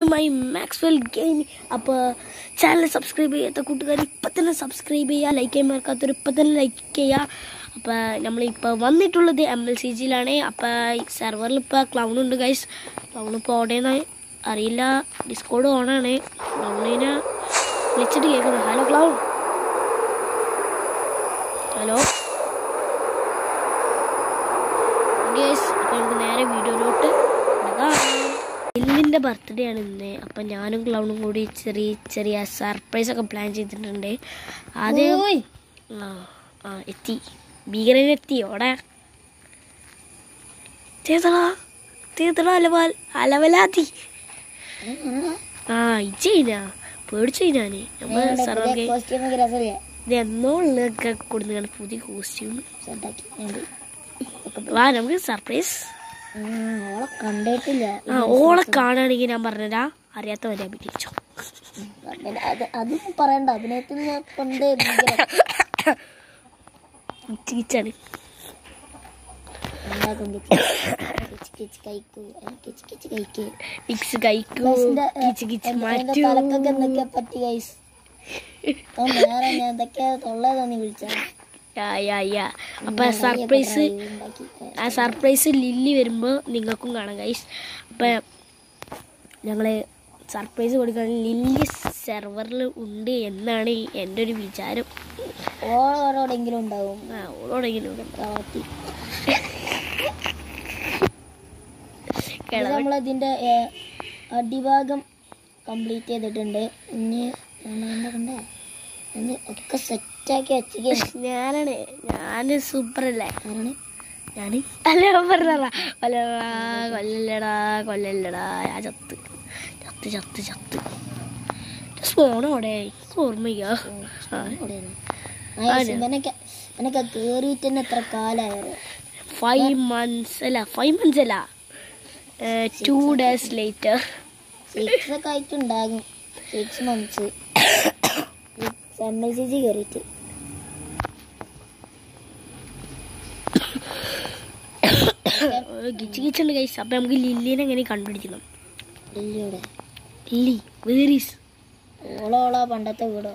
My Maxwell game അപ്പോൾ channel subscribe ചെയ്യാത്ത കൂട്ടുകാർ ഇപ്പം തന്നെ സബ്സ്ക്രൈബ് ചെയ്യുക ലൈക്ക് ചെയ്യാൻ മറക്കാത്തൊരു ഇപ്പം തന്നെ ലൈക്ക് ചെയ്യുക അപ്പോൾ നമ്മളിപ്പോൾ വന്നിട്ടുള്ളത് എം എൽ സി ജിയിലാണ് അപ്പോൾ സെർവറിൽ ഇപ്പോൾ ക്ലൗൺ ഉണ്ട് ഗൈസ് ക്ലൗൺ ഇപ്പോൾ ഓടേന്ന് അറിയില്ല. ഡിസ്കോഡ് ഓണാണ് ക്ലൗണിനെ വിളിച്ചിട്ട് കേൾക്കുന്നത് ഹലോ ക്ലൗൺ ഹലോ ഗേസ് അപ്പോൾ നമുക്ക് നേരെ വീഡിയോയിലോട്ട് പോകാം ലില്ലിന്റെ ബർത്ത്ഡേ ആണ് ഇന്ന്. അപ്പം ഞാനും ക്ലൗണും കൂടി ചെറിയ ചെറിയ സർപ്രൈസ് ഒക്കെ പ്ലാൻ ചെയ്തിട്ടുണ്ട്. ആദ്യം ആ ആ എത്തി. ഭീകരനെത്തി ഓടെ. ചേതടാ ചേതടാ അലവാൽ. അലവലാതി. ആ ഇച്ചയിനാ പേടിച്ചു ഞാൻ നമ്മൾ രസമില്ലേ? ഇത് എന്നോ ഉള്ളതൊക്കെ കൊടുക്കുകയാണ് പുതിയ കോസ്റ്റ്യൂം. വാ നമുക്ക് സർപ്രൈസ് ഓളെ കണ്ടിട്ടില്ല. ആ ഓളെ കാണുകയാണെങ്കിൽ ഞാൻ പറഞ്ഞതാ അറിയാത്ത വരെ അഭിനയിച്ചോ അത് അതൊന്നും പറയണ്ട. അഭിനയത്തിൽ ഞാൻ മാറ്റൂ. തലക്കൊക്കെ എന്തൊക്കെയാ പറ്റി ഗൈസ്? ഞാൻ എന്തൊക്കെയാ തൊള്ള തോന്നി വിളിച്ച. അപ്പൊ സർപ്രൈസ് ആ സർപ്രൈസ് ലില്ലി വരുമ്പോൾ നിങ്ങൾക്കും കാണാം ഗൈസ് അപ്പം ഞങ്ങൾ സർപ്രൈസ് കൊടുക്കാൻ ലില്ലി സെർവറിൽ ഉണ്ട് എന്നാണ് എന്റെ ഒരു വിചാരം. ഓളോടെങ്കിലും ഉണ്ടാവും. ആ ഓളോടെങ്കിലും നമ്മളതിന്റെ അടിഭാഗം കംപ്ലീറ്റ് ചെയ്തിട്ടുണ്ട്. ഇനി ഒക്കെ സെറ്റ് സെറ്റാക്കി വെച്ചിരിക്കുകയാണ് ഞാനാണ് ഞാൻ സൂപ്പർ അല്ലേ ആരാണ് ഞാൻ അല്ല കൊല്ലടാ കൊല്ലല്ലടാ കൊല്ലല്ലടാ. ഞാൻ ചത്ത്. ചത്ത് ചത്ത് ചത്ത്. സ്പോണോടെ ഓർമ്മയ്യോ ഇവനൊക്കെ കേറിയിട്ട് തന്നെ എത്ര കാലായത്? ഫൈവ് മന്ത്സ് അല്ല ഫൈവ് മന്ത്സ് അല്ല. ടു ഡേയ്സ് ലേറ്റർ സിക്സ് ഒക്കെ ആയിട്ടുണ്ടാകും. Six months M L C G കയറിയിട്ട് ഗിച്ച് ഗിച്ചുണ്ട് കൈസ് അപ്പം നമുക്ക് ലില്ലിനെ എങ്ങനെ കണ്ടുപിടിക്കണം? ലില്ലി വേറീസ് ഓളോളോ പണ്ടത്തെ വീടോ?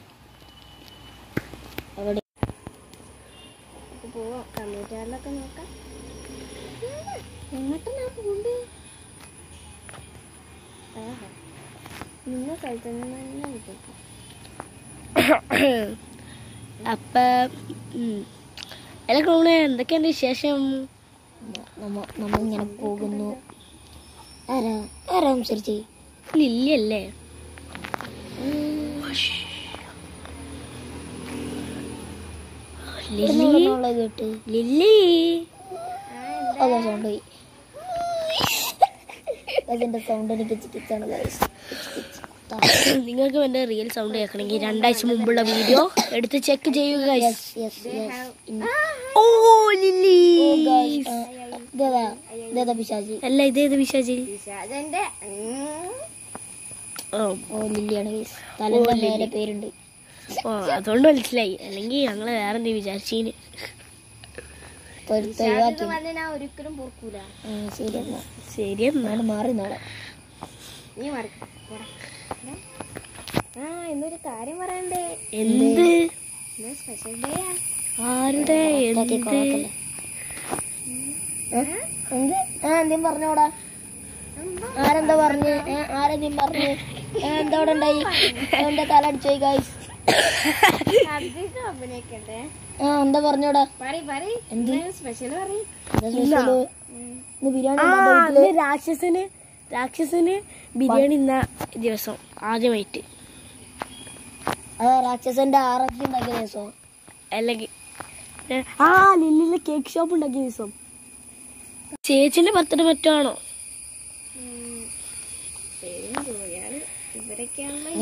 അവിടെ. പോവാം. കമ്പ്യൂട്ടറിലൊക്കെ നോക്കാം. എങ്ങോട്ടാ പോണ്ട്? നിങ്ങൾ കളിച്ചെന്ന് തന്നെ വിട്ടേക്കാം അപ്പം എല്ലാ ക്ലോണെ എന്തൊക്കെയുണ്ട് വിശേഷം? നമ്മ ഇങ്ങനെ പോകുന്നു. ആരാ ആരാ സംസാരിച്ചേ? ലില്ലി കേട്ട്. അതാ സൗണ്ട് പോയി സൗണ്ട് എനിക്ക് guys. നിങ്ങൾക്ക് എന്റെ റിയൽ സൗണ്ട് കേൾക്കണമെങ്കിൽ രണ്ടാഴ്ച മുമ്പുള്ള വീഡിയോ എടുത്ത് ചെക്ക് ചെയ്യുക. ഇന്ന് ഓ ലില്ലി Oh, പിശാചി അല്ല ഇതേത് വിശാജി ഓ ഓ ലില്ലിയാണ് തലന്റെ നേരെ പേരുണ്ട്. ഓ അതുകൊണ്ട് മനസ്സിലായി. അല്ലെങ്കിൽ ഞങ്ങൾ വേറെ എന്തെങ്കിലും വിചാരിച്ചീന്? ശരി എന്നാണ് ഞാൻ മാറി നാളെ. നീ മാറി ആ എന്നൊരു കാര്യം പറയണ്ടേ? എന്ത്? സ്പെഷ്യൽ ഡേ ആരുടെ? എന്ത്? എന്ത്? ആ എന്തേം പറഞ്ഞോടാ. ആരെന്താ പറഞ്ഞ്? ആരെന്തേം പറഞ്ഞ്? എന്താ അവിടെ ഉണ്ടായി? എന്റെ തല അടിച്ചോയി ഗൈസ് ആ എന്താ പറഞ്ഞോടാ? എന്ത്? ഇന്ന് ബിരിയാണി രാക്ഷസന് രാക്ഷസന് ബിരിയാണി ഇന്ന ദിവസം ആദ്യമായിട്ട്. ആ രാക്ഷസന്റെ ആറൊക്കെ ഉണ്ടാക്കിയ ദിവസം. അല്ലെങ്കിൽ ആ ലില്ലിന്റെ കേക്ക് ഷോപ്പ് ഉണ്ടാക്കിയ ദിവസം. ചേച്ചിന്റെ ബർത്ത്ഡേ മറ്റാണോ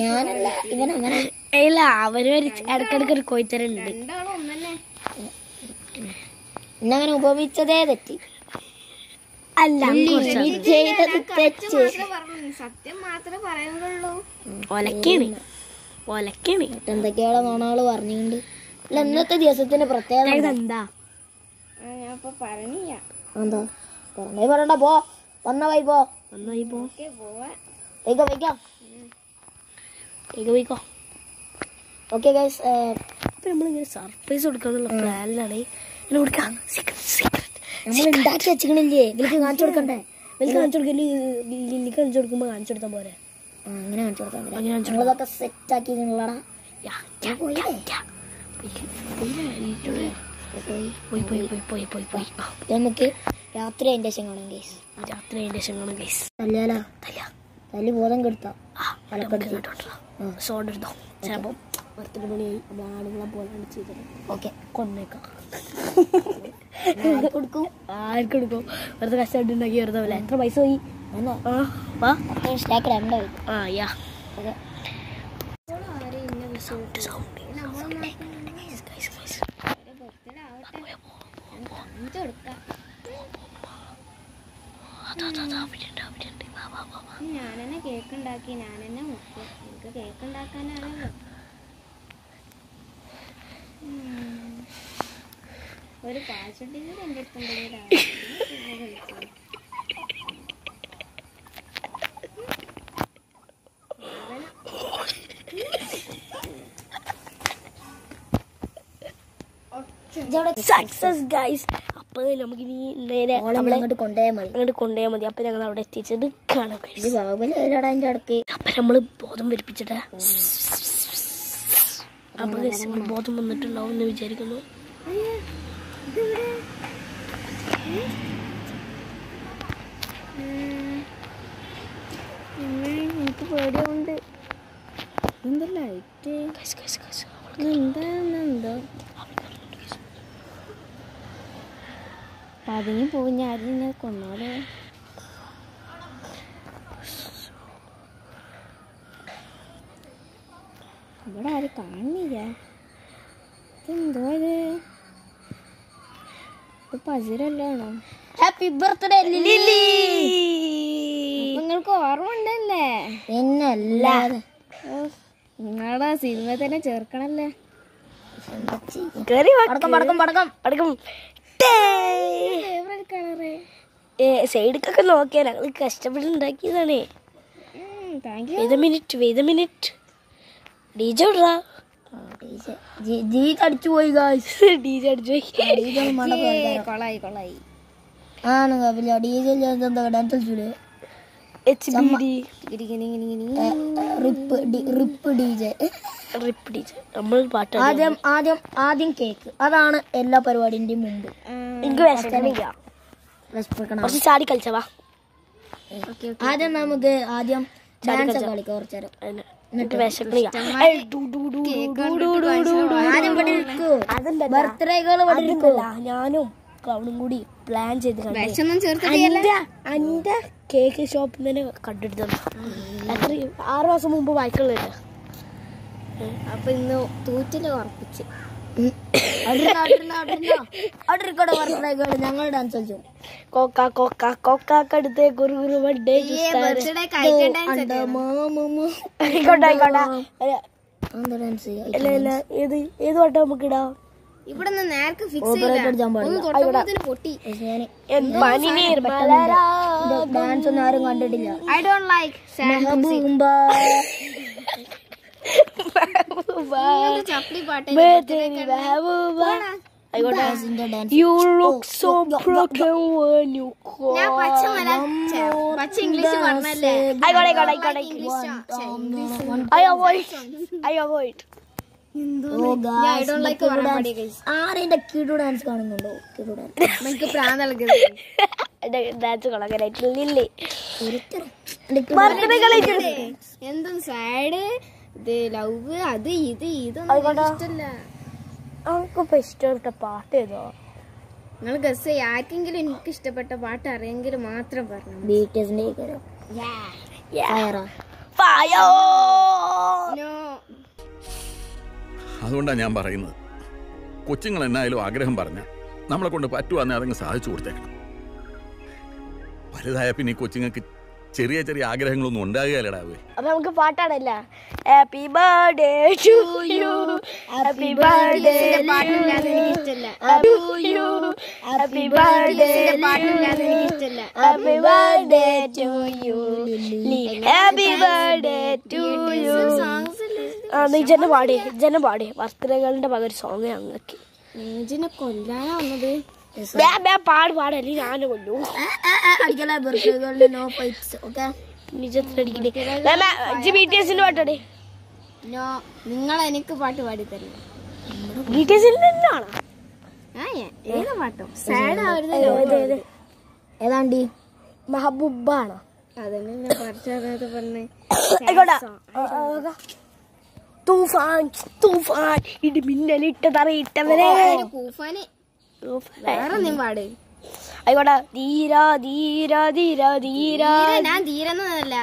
ഞാനല്ല ഇവൻ അങ്ങനെ ഇല്ല അവർ ഒരു ഇടക്കിടക്ക് ഒരു കോയിത്തരുണ്ട് ഇന്നങ്ങനെ ഉപമിച്ചതേ തെറ്റി. അല്ല സത്യം മാത്രമേ പറയുന്നുള്ളൂ. ഒലക്കാണ് ഒലക്കാണ് എന്തൊക്കെയാണ് നോണാൾ പറഞ്ഞുകൊണ്ട് അല്ല ഇന്നത്തെ ദിവസത്തിന്റെ പ്രത്യേകത എന്താ? പറഞ്ഞില്ല എന്താ പറഞ്ഞേ പറയണ്ട പോ വന്ന വൈ പോ പോ പോവാ വയ്ക്കാം വയ്ക്കാം വേഗം പോയിക്കോ ഓക്കെ ഗൈസ് അപ്പൊ നമ്മളിങ്ങനെ സർപ്രൈസ് കൊടുക്കാന്നുള്ള പ്ലാനിലാണ് ഇങ്ങനെ കൊടുക്കാം നമ്മൾ ഉണ്ടാക്കി വെച്ചിക്കണില്ലേ ഇവർക്ക് കാണിച്ചു കൊടുക്കണ്ടേ വലിയ കാണിച്ചു കൊടുക്കില്ല ലില്ലിക്ക് കാണിച്ചു കൊടുക്കുമ്പോ കാണിച്ചു കൊടുത്താൽ പോരെ അങ്ങനെ കാണിച്ചു അങ്ങനെ കാണിച്ചു സെറ്റ് ആക്കി നമുക്ക് രാത്രി അതിന്റെ ശേഷം കാണാം ഗൈസ് രാത്രി അതിന്റെ ശേഷം കാണും ഗൈസ് തല്ലാലാ തല്ല തല്ലി ബോധം കെടുത്താ. ആ സോഡ് എടുത്തോ. ചിലപ്പോ പണിയായി അപ്പൊ ആളുകളെ പോലെ അടിച്ചു ഓക്കെ കൊന്നേക്കാം. കൊടുക്കും ആർക്കും എടുക്കും വെറുതെ കഷ്ടപ്പെട്ടുണ്ടാക്കി വെറുതെ എത്ര പൈസ പോയി? ഞാനെന്നെ സ്റ്റാക്ക് രണ്ടായി ആ യാ. ഞാൻ തന്നെ കേക്ക് ഉണ്ടാക്കി ഞാൻ തന്നെ മുക്കും. എനിക്ക് കേക്ക് ഉണ്ടാക്കാനാണല്ലോ. ഒരു പാച്ചുണ്ടെങ്കിൽ എന്റെ എന്റെ അടുത്തുണ്ടെങ്കിൽ സക്സസ് ഗൈസ് അപ്പൊ നമുക്ക് ഇനി നേരെ അങ്ങോട്ട് കൊണ്ടുപോയാൽ മതി. അങ്ങോട്ട് കൊണ്ടുപോയാൽ മതി. അപ്പൊ ഞങ്ങൾ അവിടെ എത്തിച്ചത് കാണാം അതിന്റെ അടുക്ക് അപ്പൊ നമ്മൾ ബോധം വരിപ്പിച്ചിട്ട്. അപ്പൊ ബോധം വന്നിട്ടുണ്ടാവും എന്ന് വിചാരിക്കുന്നു. എനിക്ക് പേടിയുണ്ട് എന്താ ലൈറ്റ് എന്താ guys, പതിഞ്ഞു പോകും ഞാൻ ഇവിടെ ആരും കാണില്ല. ഇതെന്തോ ഇത്? പജിരല്ലാണോ ഹാപ്പി ബർത്ത്ഡേ ലില്ലി നിങ്ങൾക്ക് ഓർമ്മ ഉണ്ടല്ലേ പിന്നെ അല്ലാതെ നിങ്ങളുടെ സിനിമ തന്നെ ചേർക്കണല്ലേ? കേറി. പടക്കം പടക്കം പടക്കം. കളറ് സൈഡിക്കൊക്കെ നോക്കിയാൽ ഞങ്ങൾ കഷ്ടപ്പെട്ട് ഉണ്ടാക്കിയതാണ് വെയ്ത മിനിറ്റ് വെയ്ത മിനിറ്റ് അടിച്ചു പോയി. കൊളായി കൊളായി. ആണ് കപില എന്താ dance കളിച്ചൂലേ H B D RIP D- RIP D J RIP D J നമ്മൾ പാട്ട് ആദ്യം ആദ്യം ആദ്യം കേക്ക് അതാണ് എല്ലാ പരിപാടിന്റെയും മുമ്പ് എനിക്ക് വിശക്കണില്ല വിശപ്പിക്കണം കുറച്ച് ചാടി കളിച്ചവാ ആദ്യം നമുക്ക് ആദ്യം ഡാൻസ് കളിക്കാം കുറച്ചു നേരം എന്നിട്ട് ആദ്യം ബർത്ത്ഡേകൾ ഞാനും ക്ലൗണും കൂടി പ്ലാൻ ചെയ്ത് അന്റെ കേക്ക് ഷോപ്പിൽ തന്നെ കണ്ടെടുത്തത്. എത്ര ആറു മാസം മുമ്പ് വായിക്കുള്ളത്. അപ്പൊ ഇന്ന് തൂറ്റിൽ ഉറപ്പിച്ച്. ഞങ്ങൾ ഡാൻസ് കളിച്ചു. കൊക്ക കൊക്ക കൊക്കാക്കടുത്ത് കുറു കുറു ബർത്ത്ഡേ ആയിക്കോട്ടെ ആയിക്കോട്ടെ. ഏത് ഏത് വട്ടം നമുക്ക് ഇടാം ഇവിടെ നിന്ന് ഫിക്സ് പൊട്ടി ഞാൻ ഡാൻസ് ഒന്നും ആരും കണ്ടിട്ടില്ല. I don't like Mehbooba. ചപ്പലി പാട്ട് You look so broken when you ഞാൻ cry. പച്ച മല ഛെ, പച്ച ഇംഗ്ലീഷ് പറഞ്ഞല്ലേ? ആയിക്കോട്ടെ ആയിക്കോട്ടെ ആയിക്കോട്ടെ I avoid. I avoid. I don't like പറയാൻ ആരെന്റെ കിടു ഡാൻസ് കാണുന്നുണ്ടോ? കിടു ഡാൻസ് എനിക്ക് ഡാൻസ് എന്തും സാഡ് ഇത് ലവ് അത് ഇത് ഇതൊന്നും ഇഷ്ടല്ല ഇഷ്ടപ്പെട്ട പാട്ട് ഏതോ? നിങ്ങൾ ഗസ് ആർക്കെങ്കിലും എനിക്ക് ഇഷ്ടപ്പെട്ട പാട്ട് അറിയെങ്കിൽ മാത്രം പറഞ്ഞു ബീറ്റേഴ്സിന്റെ ഫയറാ ഫയോ അതുകൊണ്ടാണ് ഞാൻ പറയുന്നത് കൊച്ചുങ്ങൾ എന്നായാലും ആഗ്രഹം പറഞ്ഞ നമ്മളെ കൊണ്ട് പറ്റുവാന്നെ അതങ്ങ് സാധിച്ചു കൊടുത്തേക്കണം വലുതായ പിന്നെ ഈ കൊച്ചുങ്ങൾക്ക് ചെറിയ ചെറിയ ആഗ്രഹങ്ങളൊന്നും ഉണ്ടാകുകയല്ലടാവേ അപ്പൊ നമുക്ക് പാട്ടാണല്ല happy birthday to you happy birthday happy birthday happy birthday to you happy birthday to you ആ നീ ജന പാടി ജന പാടി. ബർത്ത്ഡേകളുടെ പകരം സോങ് ഞങ്ങൾക്ക് കൊല്ലാനാ വന്നത്? പാട് പാടല്ലേ ഞാൻ കൊല്ലു. അടിക്കല ബർത്ത്ഡേകളിൽ നോ ഫൈറ്റ്സ് ഓക്കെ പാട്ടടേ. നിങ്ങൾ എനിക്ക് പാട്ട് പാടി തരില്ല ബി ടി എസിൽ തന്നെയാണോ ആ ഞാൻ ഏത് പാട്ടും? സാഡ് ആവരുത് ഏതാണ്ടി? മഹബൂബാണോ? അതന്നെ ഞാൻ പറഞ്ഞേ? ആയിക്കോട്ടെ. തൂഫാൻ തൂഫാൻ. ഇടി മിന്നലിട്ട് തറയിട്ടവരെ ആയിക്കോട്ടെ ധീര ധീര ധീര ധീര. ഞാൻ ധീരെന്നല്ല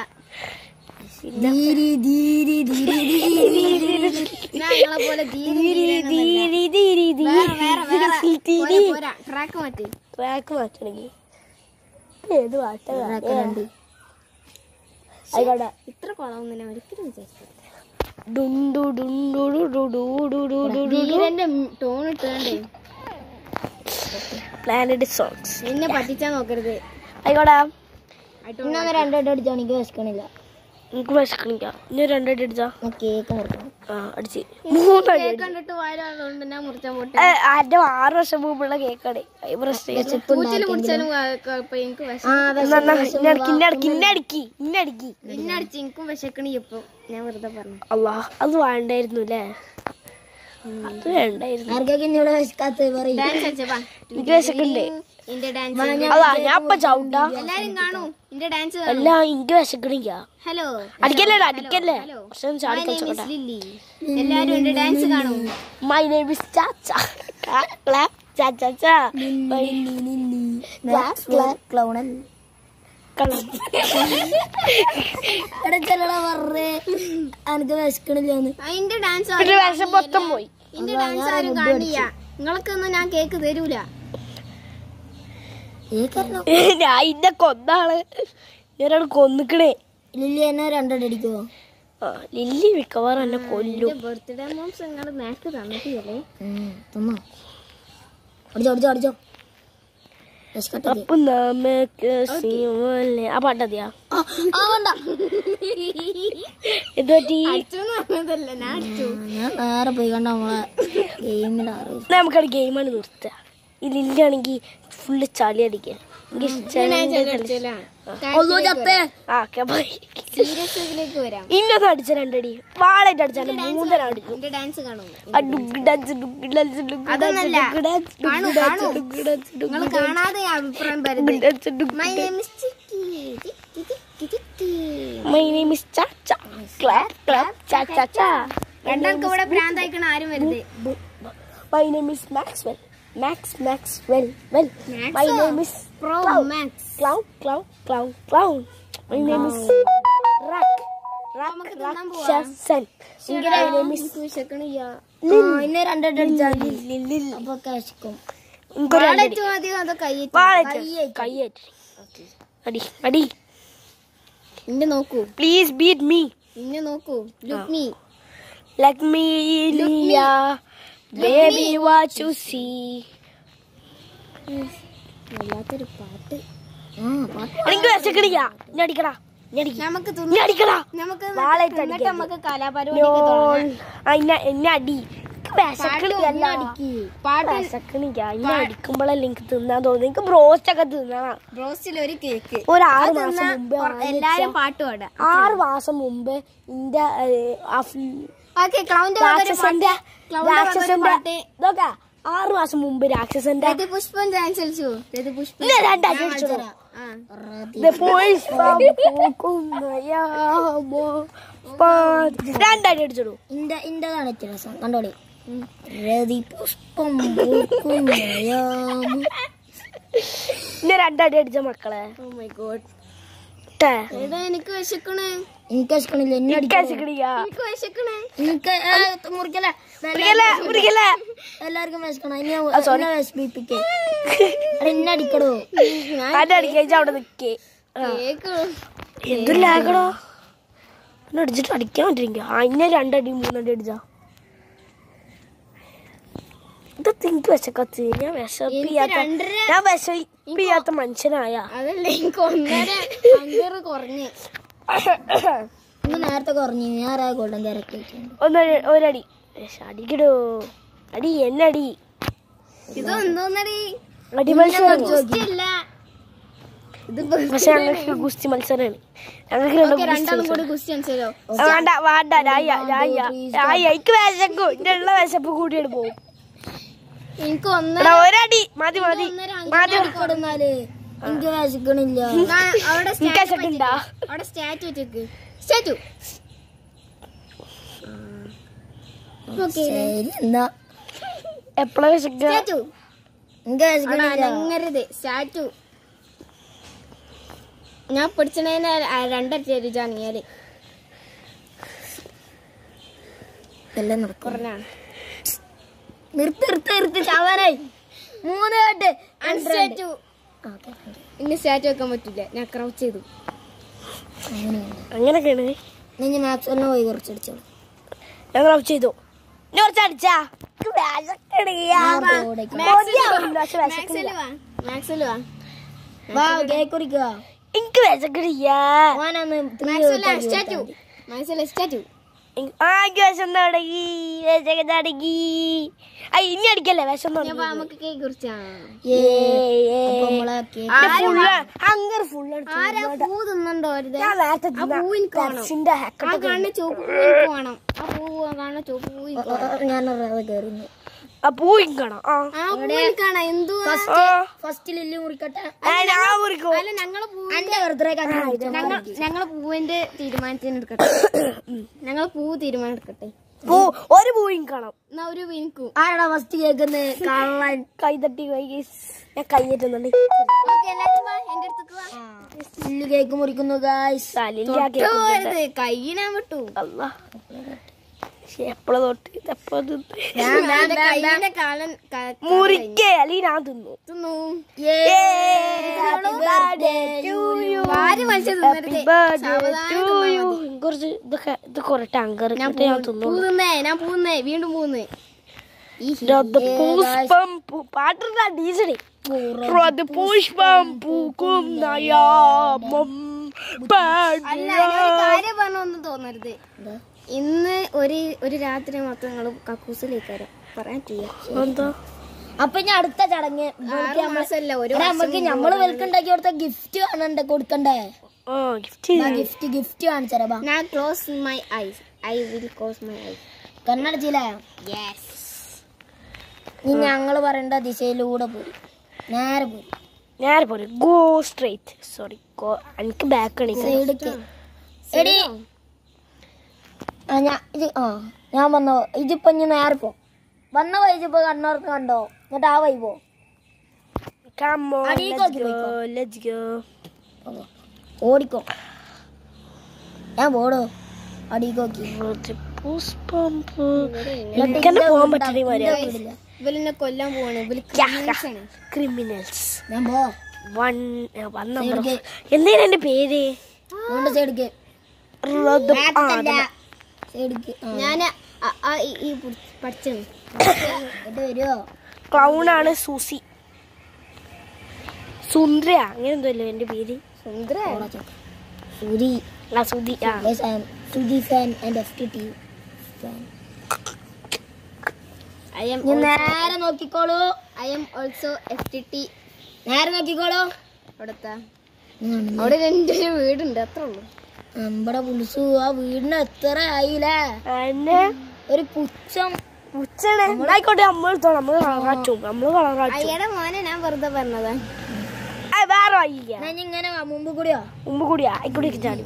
ട്രാക്ക് ഏത് പാട്ടാ ആയിക്കോട്ടെ ഇത്ര കൊള്ളാമെന്ന് ഞാൻ ഒരിക്കലും വിചാരിച്ചു ടോൺ ഇട്ടേ പ്ലാനറ്റ് സോങ്സ് എന്നെ പറ്റിച്ചാ നോക്കരുത്. ആയിക്കോട്ടെ ഇന്നൊന്ന് രണ്ടടി അടിച്ചാൽ എനിക്ക് വിശക്കണില്ല. എനിക്ക് വിശക്കണില്ല. ഇനി രണ്ടടി അടിച്ചാ. കേക്ക് മുറിക്കണം. ആ അടിച്ച്. അതിന്റെ ആറ് വർഷം മുമ്പുള്ള കേക്കാണ്. ഇന്നടക്കി ഇന്നടക്കി ഇന്നടക്കി അടിച്ച് എനിക്കും വിശക്കണി ഇപ്പൊ. ഞാൻ വെറുതെ പറഞ്ഞു. അല്ലാ അത് വേണ്ടായിരുന്നു അല്ലേ അത് വേണ്ടായിരുന്നു. ആർക്കൊക്കെ വിശക്കാത്ത പറയും. എനിക്ക് വിശക്കുണ്ട് അതാ ഞാൻ ഇപ്പൊ ചവിട്ടാ. എല്ലാരും കാണൂ. ഇന്റെ ഡാൻസ് അല്ല എനിക്ക് വിശക്കണില്ല. ഹലോ അടിക്കല്ലേ അടിക്കല്ലേ? പക്ഷെ ചാടി കളിച്ചോട്ടെ. എല്ലാരും എന്റെ ഡാൻസ് കാണൂ. മൈ നെയിം ഇസ് ചാച്ച ക്ലാപ്പ് ചാച്ച ക്ലൗണൽ എടാ ചെല്ലടാ പറഞ്ഞേ എനിക്ക് വിശക്കണില്ലാന്ന് അതിന്റെ ഡാൻസ് പിന്നെ വിഷം മൊത്തം പോയി. ഡാൻസ് ആരും കാണില്ല. നിങ്ങൾക്കൊന്നും ഞാൻ കേക്ക് തരൂല. ഞാൻ ഇന്നെ കൊന്നാൾ. ഞാനവിടെ കൊന്നിക്കണേ. ലില്ലി എന്നെ ആ ലില്ലി മിക്കവാറും എന്നെ കൊല്ലും. ബർത്ത്ഡേ മോംസ് നിങ്ങൾ നേരത്തെ തന്നിട്ടില്ലേ? തന്നോ. അടിച്ചോ അടിച്ചോ അടിച്ചോ. അപ്പൊ നമുക്ക് സിമല്ലേ ആ പാട്ടതിയാ നേരെ പോയി കണ്ട നമ്മളെ നമുക്കത് ഗെയിമാണ് നിർത്തുക. ഈ ലില്ലാണെങ്കിൽ ഫുള്ള് ചളി അടിക്കാൻ ആ ഓക്കെ ബൈ സീരിയസ് ഇതിലേക്ക് വരാം. ഇന്നത് അടിച്ച രണ്ടടി. വാളായിട്ട് അടിച്ചാൽ മൂന്നര അടിക്കും. വരുന്നത് my name is cha cha clap clap cha cha cha രണ്ടാൾക്ക് ഇവിടെ ഭ്രാന്തായിക്കണ ആരും വരുത് my name is Maxwell my my name is rack നമുക്ക് തിന്നാൻ പോവാം. രാക്ഷസൻ മൈ നെയിം ഇസ് വിശക്കണില്ല ഇന്നെ രണ്ടോട്ട് അടിച്ചാൽ അപ്പൊ വിശക്കും എനിക്കൊരു രണ്ടടി ഏറ്റവും ആദ്യം അത് കയ്യേറ്റ് വാളേറ്റ്. കയ്യേറ്റ് അടി അടി. ഇന്നെ നോക്കൂ. പ്ലീസ് ബീറ്റ് മീ ഇന്നെ നോക്കൂ. Look me Let me, Lia, baby, what you see. വല്ലാത്തൊരു പാട്ട്. എനിക്ക് വിശക്കണില്ല ഞാൻ അടിക്കടാ നമുക്ക് നമുക്ക് അടി. എനിക്ക് വിശക്കണില്ല. പാട്ട് വിശക്കണില്ല. ഇന്നെ അടിക്കുമ്പോഴല്ലേ എനിക്ക് തിന്നാൻ തോന്നുന്നു. എനിക്ക് ബ്രോസ്റ്റ് ഒക്കെ തിന്നണം. ബ്രോസ്റ്റിൽ ഒരു കേക്ക്. ഒരു ആറ് മാസം മുമ്പേ എല്ലാരും പാട്ട് പാടാം. ആറ് മാസം മുമ്പ് രാക്ഷസന്റെ ആറ് മാസം മുമ്പ് രാക്ഷസന്റെ. പുഷ്പം. രണ്ടടി അടിച്ചോളൂ. ഇന്റെ ഇന്റതാണ് ഏറ്റവും രസം. കണ്ടോളി. രതി പുഷ്പം. ഇന്നെ രണ്ടടി അടിച്ച മക്കളെ. ഓ മൈ ഗോഡ് എനിക്ക് വിശക്കണേ? എനിക്ക് വിശക്കണില്ല എനിക്ക് വിശക്കണില്ല. എല്ലാവർക്കും വിശക്കണം. എന്നെ വിശപ്പിപ്പിക്കേ. എന്നെ അവിടെ നിക്കേ. ലാഗടോ എന്നെ അടിച്ചിട്ട് അടിക്കാൻ പറ്റില്ല ആ ഇന്നെ രണ്ടടി മൂന്നടി അടിച്ചാ. ഇതൊക്കെ എനിക്ക് വിശക്കത്ത്. ഞാൻ വിശപ്പിയാത്ത ഞാൻ വിശപ്പിയാത്ത മനുഷ്യനായ. അതല്ല എനിക്ക് ഒന്നര അങ്കറ് കുറഞ്ഞ്. ഇന്ന് നേരത്തെ കുറഞ്ഞു. ഞാൻ ഗോൾഡൻ തിരക്കി ഒന്ന് ഒരടി. അടിക്കടോ. അടി എന്നടി? അടി മത്സരം പക്ഷെ ഞങ്ങൾക്ക് ഗുസ്തി മത്സരമാണ്. ഞങ്ങൾക്ക് വേണ്ട വേണ്ട രായ രായ രായ. എനിക്ക് വിശക്കും. എന്റെ ഉള്ള വിശപ്പ് കൂടിയാണ് പോകും. എനിക്ക് ഒരടി. മതി മതി. മതി. കൊടുന്നാൽ എനിക്ക് വിശക്കണില്ല. അവിടെ സ്റ്റാറ്റു വിശക്കുണ്ടാ അവിടെ സ്റ്റാറ്റു വെച്ചേക്ക്. സ്റ്റാറ്റു എന്നാ. എപ്പോഴാ സ്റ്റാറ്റു എനിക്ക് അവിടെ സ്റ്റാറ്റു ഞാൻ പിടിച്ചതിന് രണ്ടര രുചാണിയാൽ എല്ലാം കുറഞ്ഞാണ്. നിർത്തി നിർത്തി നിർത്തി ചാവാനായി. മൂന്ന് കേട്ട് സ്റ്റാറ്റു ഇനി സ്റ്റാറ്റു വെക്കാൻ പറ്റില്ല ഞാൻ ക്രൗച്ച് ചെയ്തു. അങ്ങനെയൊക്കെയാണ്. നീ തന്നെ പോയി കുറച്ചടിച്ചോളൂ ഞാൻ ക്രൗച്ച് ചെയ്തു. ഞാൻ കുറച്ച് അടിച്ചാ? എനിക്ക്. കൊതിയാവുന്നു, പക്ഷെ വിശക്കണില്ല. വാ മാക്സൽ വാ വാ കേക്ക് കുറിക്കുക എനിക്ക് വിശക്കണില്ല ഓനൊന്ന് മാക്സല സ്റ്റാറ്റു മാക്സല സ്റ്റാറ്റു എനി- ആ എനിക്ക് വിശം തുടങ്ങി വിശക്ക് തുടങ്ങി ആ ഇനി അടിക്കല്ലേ വിശം ഫുൾ ഞാൻ ചുവപ്പ് ആ പൂ ചുവപ്പ് വേണം. ഞാൻ കയറുന്നു ആ പൂ ഇങ്ങണം ആ. ആ പൂ എനിക്ക് കാണാം. എന്തു ഫസ്റ്റ് ലില്ലി മുറിക്കട്ടെ. ഞാൻ മുറിക്കും. അല്ല ഞങ്ങൾ പൂവിന്റെ തീരുമാനത്തിന് എടുക്കട്ടെ. ഞങ്ങൾ പൂ തീരുമാനം എടുക്കട്ടെ. ഒരു പൂ കാണാം. എന്നാ ഒരു വിൻകു ആരാടാ ഫസ്റ്റ് കേൾക്കുന്നത് കാണാൻ കൈതട്ടി കൈ ഞാൻ ലില്ലി കേക്ക് മുറിക്കുന്നു പോരുത് കയ്യിനാ വിട്ടു. അല്ല എപ്പോഴ തൊട്ട് എപ്പോ തിന്ന് എന്റെ കയ്യിന്റെ കാലൻ ക- മുറിക്കേ അല്ലെങ്കിൽ ഞാൻ തിന്നു. തിന്നു. കുറച്ച് ഇതൊക്കെ ഇത് കുറെ ടങ്കർ ഞാൻ തിന്നു പൂ തിന്നേ ഞാൻ പൂന്നേ വീണ്ടും പൂന്നേ പുഷ്പം പാട്ടിട്ടാ ഡീസലേ. പുഷ്പം പൂക്കും നയാമം ഞാനൊരു കാര്യം പറഞ്ഞൊന്നും തോന്നരുത്. ഇന്ന് ഒരു ഒരു രാത്രി മൊത്തം നിങ്ങൾ വരാം പറയാൻ ചെയ്യാം എന്താ അപ്പൊ ഇനി അടുത്ത ചടങ്ങ്. നമുക്ക് നമ്മൾ വെൽക്കുണ്ടാക്കി കൊടുത്ത ഗിഫ്റ്റ് കാണണ്ടേ കൊടുക്കണ്ടേ? ഗിഫ്റ്റ് ഗിഫ്റ്റ് കാണിച്ചരാ ഞാൻ close my eyes I will close my eyes കണ്ണടച്ചില്ലേ? Yes ഇനി ഞങ്ങൾ പറയണ്ട ദിശയിലൂടെ പോയി നേരെ പോയി നേരെ പോലെ ഗോ സ്ട്രേറ്റ് സോറി ഗോ എനിക്ക് ബാക്ക് സൈഡിക്ക് എടി ആ ഞാൻ ഇത് ആ ഞാൻ വന്ന. ഇതിപ്പോ ഇനി നേരെ പോ. വന്ന ഇപ്പൊ കണ്ണോർക്ക് കണ്ടോ? എന്നിട്ട് ആ വൈ പോ. ഓടിക്കോ. ഞാൻ പോടോ. ഇവലെന്നെ കൊല്ലാൻ പോവാണ്. ക്രിമിനൽസ് ഞാൻ പോ. വൺ വൺ നമ്പർ എന്തേലും എന്റെ പേര്? സൈഡിക്ക്. ഇ- ഈ വരുമോ ക്ലൗൺ ആണ് സൂസി. സുന്ദ്ര. അങ്ങനെ എന്തല്ലോ എന്റെ പേര്? സുന്ദര. സുരി ആ സുധി ആ. നേരെ നോക്കിക്കോളൂ. I'm also F T T നേരെ നോക്കിക്കോളൂ. അവിടുത്തെ. അവിടെ എന്റെ ഒരു വീടുണ്ട് അത്രേ ഉള്ളൂ. നമ്മുടെ പുലിസു ആ വീടിന് എത്ര ആയില്ലേ? ഒരു പുച്ഛം. ഉച്ചനെ ആയിക്കോട്ടെ നമ്മൾ എടുത്തോളാം. നമ്മൾ കളറാച്ചും നമ്മൾ കളറാച്ചും അയ്യടെ മോനെ ഞാൻ വെറുതെ പറഞ്ഞതാ. വേറെ വയ്യ ഞാൻ ഇങ്ങനെ വാ, മുമ്പ് കൂടിയോ? മുമ്പ് കൂടിയാ. ആയിക്കോട്ടെ ചാടി.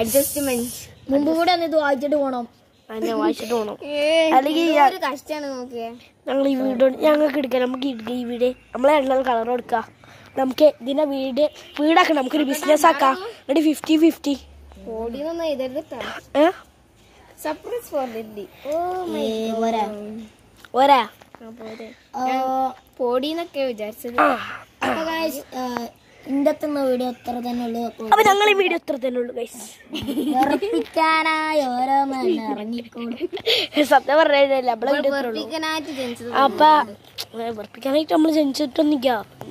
അഡ്ജസ്റ്റ്മെന്റ് മുമ്പ് കൂടെ ഒന്ന് ഇത് വായിച്ചിട്ട് പോണം. എന്നെ വായിച്ചിട്ട് പോണം. അല്ലെങ്കിൽ ഒരു കഷ്ടാണ് നോക്കിയേ. ഞങ്ങൾ ഈ വീട് ഞങ്ങൾക്ക് എടുക്കാം. നമുക്ക് ഇടുക്കാം ഈ വീട്. നമ്മളെ എണ്ണ കളർ കൊടുക്കാം നമുക്ക് ഇതിനെ വീട് വീടാക്കണം നമുക്കൊരു ബിസിനസ് ആക്കാം. എന്നിട്ട് ഫിഫ്റ്റി ഫിഫ്റ്റി സർപ്രൈസ് ഫോർ ഓ ഒരാ ആ, പൊടിന്നൊക്കെ വിചാരിച്ചത്. ഇന്നത്തെ വീഡിയോ അത്ര തന്നെ ഉള്ളൂ. അപ്പോൾ അപ്പൊ ഞങ്ങൾ ഈ വീഡിയോ ഇത്ര തന്നെ ഉള്ളൂ ഗൈസ് വെറുപ്പിക്കാനായി ഓരോന്ന് ഇറങ്ങിക്കോളും. സത്യം പറഞ്ഞില്ല ഇത്രേ അപ്പൊ വെറുപ്പിക്കാനായിട്ട് നമ്മൾ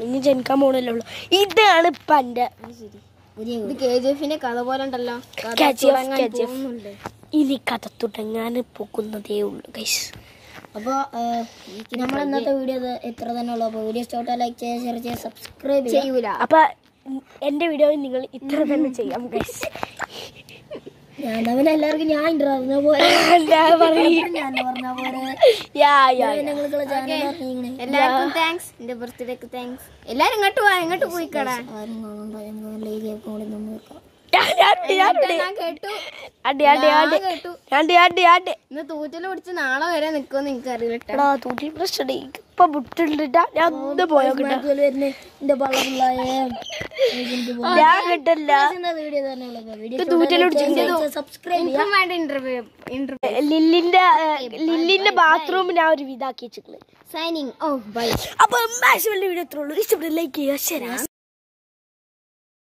ഇനി ജനിക്കാൻ പോണല്ലേ ഉള്ളൂ. ഇതാണ് ഇപ്പൊ എന്റെ കെ ജി എഫിന്റെ കഥ പോലെ ഉണ്ടല്ലോ. ഇനി കഥ തുടങ്ങാൻ പോകുന്നതേ ഉള്ളൂ ഗൈസ് അപ്പോൾ നമ്മൾ ഇന്നത്തെ വീഡിയോ ഇത്ര തന്നെ ഉള്ളൂ. അപ്പോൾ വീഡിയോ ഇഷ്ടപ്പെട്ടാൽ ലൈക്ക് ചെയ്യുക ഷെയർ ചെയ്യുക സബ്സ്ക്രൈബ് ചെയ്യൂല. അപ്പൊ എന്റെ എന്റെ വീഡിയോ നിങ്ങൾ ഇത്ര തന്നെ ചെയ്യാം ഗൈസ് എല്ലാവർക്കും ഞാൻ പറഞ്ഞ പോലെ. എല്ലാവർക്കും താങ്ക്സ് എന്റെ ബർത്ത്ഡേക്ക് താങ്ക്സ് എല്ലാരും ഇങ്ങോട്ട് പോവാ ഇങ്ങോട്ട് പോയി പിടിച്ച് നാളെ വരെ നിക്കുമെന്ന് പ്രശ്നം ഇപ്പൊ ഞാൻ ഒന്ന് പോയോ ഞാൻ കിട്ടില്ല. വീഡിയോ തന്നെ ഉള്ളൂ വീഡിയോ സബ്സ്ക്രൈബ് എനിക്കും വേണ്ട ഇന്റർവ്യൂ ഇന്റർവ്യൂ ലില്ലിന്റെ ലില്ലിന്റെ ബാത്റൂം ഞാൻ ഒരു ഇതാക്കി വെച്ചിട്ടുണ്ട്. സൈനിങ് ഓ ബൈ അപ്പൊ വീഡിയോ ഇഷ്ടപ്പെട്ട ലൈക്ക് ചെയ്യുക ശരി